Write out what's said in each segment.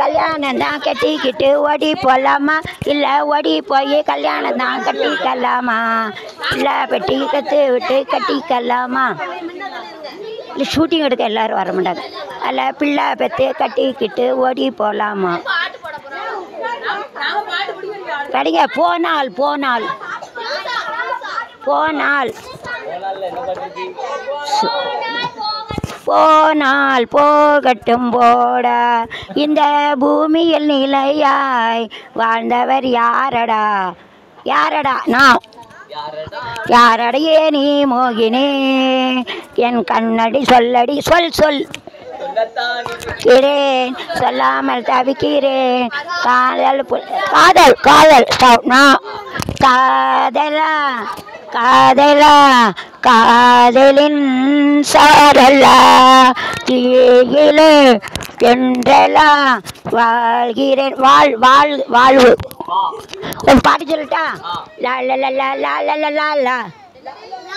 கல்யாணம் தான் கட்டிக்கிட்டு ஓடி போகலாமா இல்லை ஓடி போய் கல்யாணம் தான் கட்டிக்கலாமா? இல்லை பெட்டி கற்று விட்டு கட்டிக்கலாமா? இல்லை ஷூட்டிங் எடுக்க எல்லாரும் வர மாட்டாங்க. அதில் பிள்ளை பெற்று கட்டிக்கிட்டு ஓடி போகலாமா படிங்க போனால் போனால். போனால். போனால் போகட்டும் போடா. இந்த பூமியில் நிலையாய் வாழ்ந்தவர் யாரடா? யாரடா? நான். யாரடையே நீ மோகினே? என் கண்ணடி சொல்லடி சொல் சொல். இருக்கிறேன் சொல்லாமல் தவிக்கிறேன். காதல் காதல் காதல் காதலா காதலா காதலின் சாரலா. தீயிலே என்றலா வாழ்கிறேன். வாழ் வாழ் வாழ்வு. ஒரு பாட்டு சொல்லட்டா? லா லா லா லா லா லா லா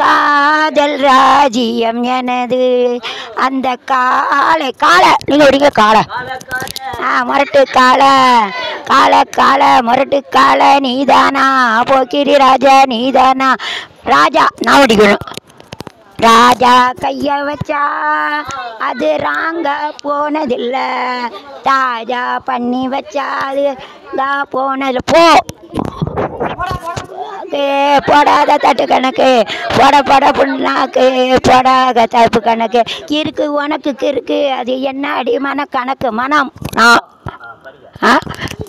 காதல் ராஜ்யம் எனது. அந்த காலை காலை நீங்கள் படிங்க காலை. ஆ மொரட்டு காலை. காலை காலை முரட்டு காலை. நீதானா? போக்கிரி ராஜா நீதானா? ராஜா நான் வடிக்கணும் ராஜா கைய வச்சா அது ராங்க போனதில்ல. தாஜா பண்ணி வச்சா அது தான் போனதில்ல போ. கணக்கு போடாத தட்டு கணக்கு போட போட புண்ணாக்கு போடாத தப்பு கணக்கு. கிறுக்கு உனக்கு கிறுக்கு அது என்ன அடி மன கணக்கு மனம். ஆ?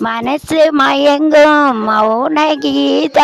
மனசு மயங்கும் மௌன கீதா